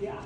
Yeah.